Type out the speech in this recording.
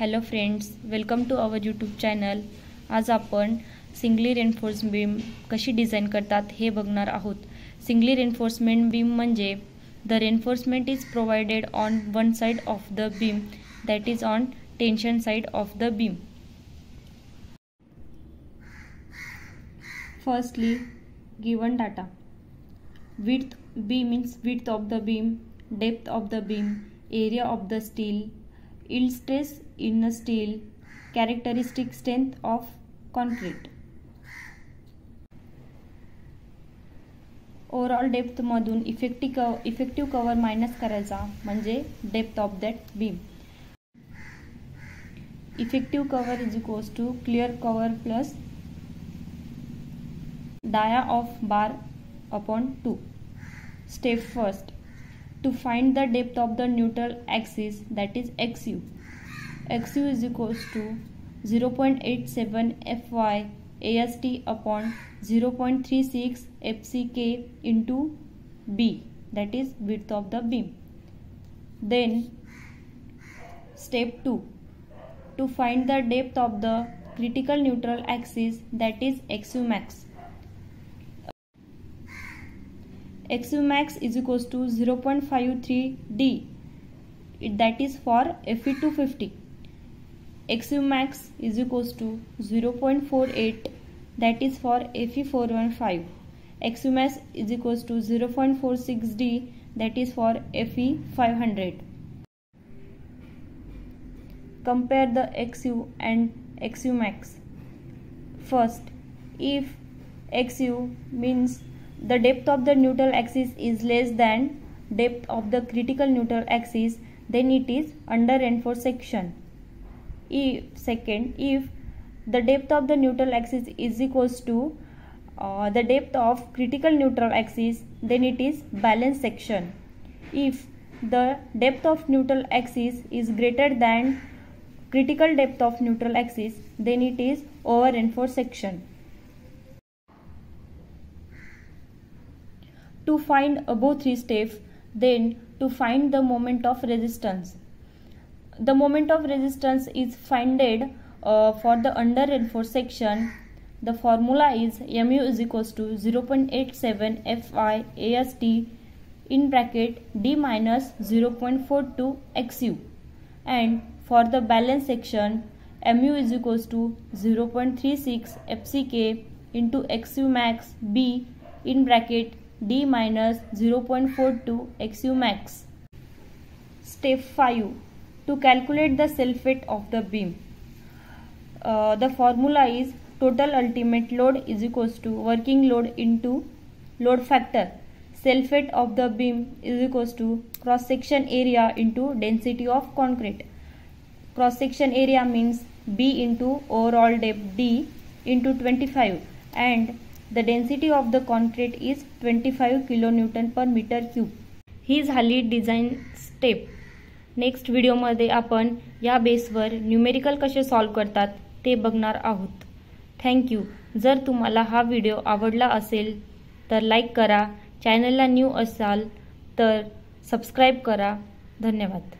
Hello friends welcome to our YouTube channel आज आपण singly रेन्फोर्स beam कशी डिझाईन करतात हे बघणार आहोत. सिंगली रेनफोर्समेंट बीम म्हणजे the reinforcement is provided on one side of the beam that is on tension side of the beam firstly given data with b means width of the beam depth of the beam area of the steel yield stress in steel characteristic strength of concrete overall डेप्थमधून effective cover effective cover minus करायचा म्हणजे depth of that beam effective cover is equals to clear cover plus dia of bar upon two step first to find the depth of the neutral axis that is xu xu is equals to 0.87 fy ast upon 0.36 fck into b that is width of the beam. Then step 2 to find the depth of the critical neutral axis that is xu max xu max is equals to 0.53 d. That is for fe250 xu max is equals to 0.48 that is for fe415 xu max is equals to 0.46 d. That is for fe500 compare the xu and xu max first if xu means the depth of the neutral axis is less than depth of the critical neutral axis then it is under reinforced section. If second if the depth of the neutral axis is equals to uh, the depth of critical neutral axis then it is balanced section. If the depth of neutral axis is greater than critical depth of neutral axis then it is over reinforced section to find above three steps then to find the moment of resistance. The moment of resistance is finded uh, for the under reinforced section. The formula is mu is equals to 0.87 fy ast in bracket d minus 0.42 xu and for the balance section mu is equals to 0.36 fck into xu max b in bracket d minus 0.42 xu max. Step 5. To calculate the self weight of the beam. Uh, the formula is total ultimate load is equals to working load into load factor. Self weight of the beam is equals to cross section area into density of concrete. Cross section area means B into overall depth D into 25 and the density of the concrete is twenty five kilo newton per metre cube ही झाली design step next व्हिडिओमध्ये आपण या बेसवर numerical कसे solve करतात ते बघणार आहोत. थँक्यू जर तुम्हाला हा व्हिडिओ आवडला असेल तर लाईक करा. चॅनलला न्यू असाल तर सबस्क्राईब करा. धन्यवाद.